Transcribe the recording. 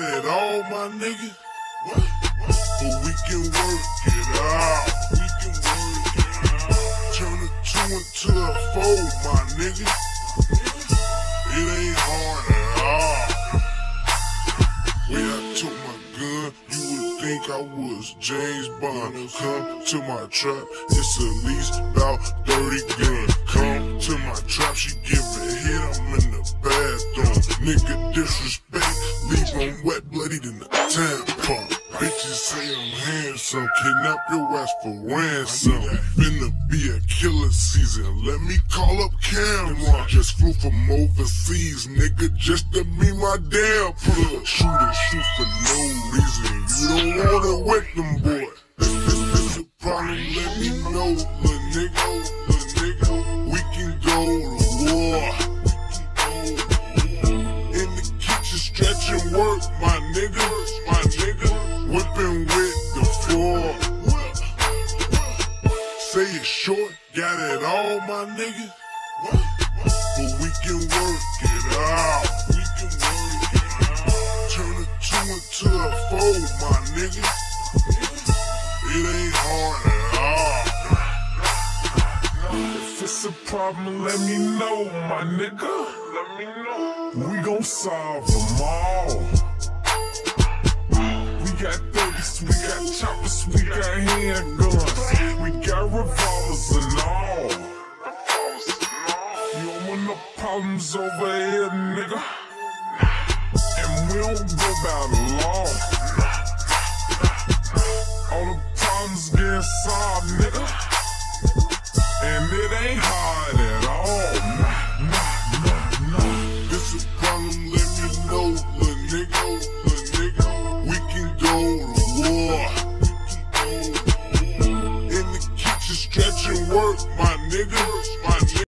my nigga. But we can work it out. We can work it out. Turn a two into a four, my nigga. It ain't hard at all. When I took my gun, you would think I was James Bond. Come to my trap, it's at least about 30 guns. Come to my trap, she give a hit, I'm in the bathroom. Nigga disrespect, tampon. Bitches say I'm handsome, kidnap your ass for ransom. Finna be a killer season, let me call up Cameron. Just flew from overseas, nigga, just to be my damn plug. Shoot and shoot for no reason, you don't wanna wet them boy. Whipping with the four. Say it short, got it all, my nigga. But we can work it out. We can work it out. Turn a two into a four, my nigga. It ain't hard at all. If it's a problem, let me know, my nigga. We gon' solve them all. We got 30s, we got choppers, we got handguns, we got revolvers and all. You don't want no problems over here, nigga. And we don't go by the law. All the problems get solved, nigga. And it ain't hard at all. Nah, nah, nah, nah. This a problem, let me know, work, my nigga.